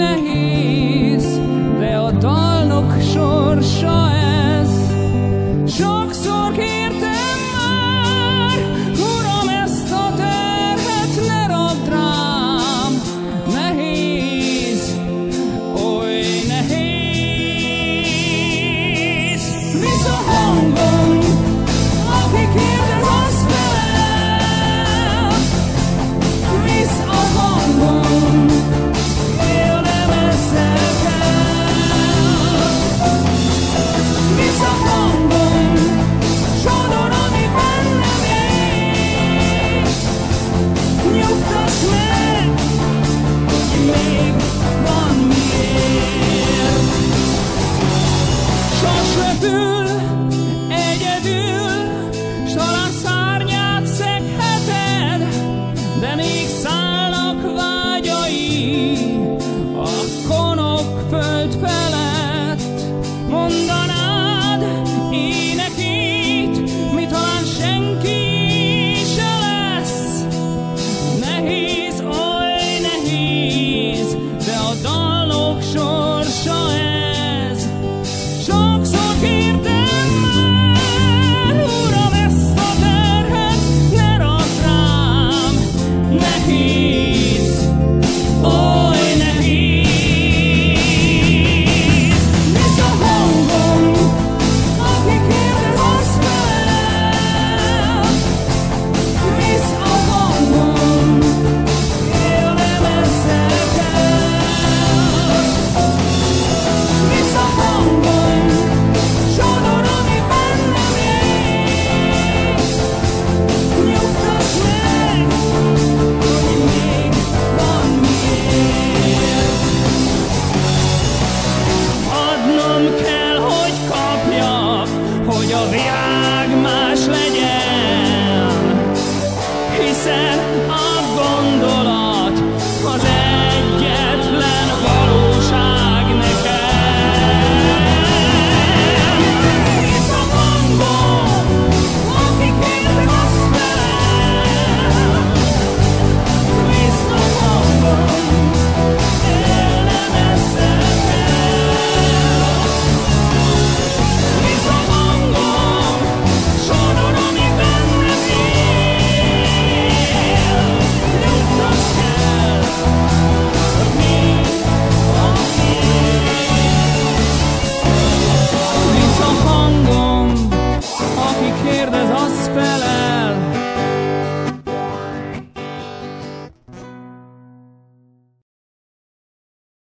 nehéz, de a dalnok sorsa el. mindent felett mondanád mi talán senki se lesz. Nehéz, oly nehéz, de a dalok sor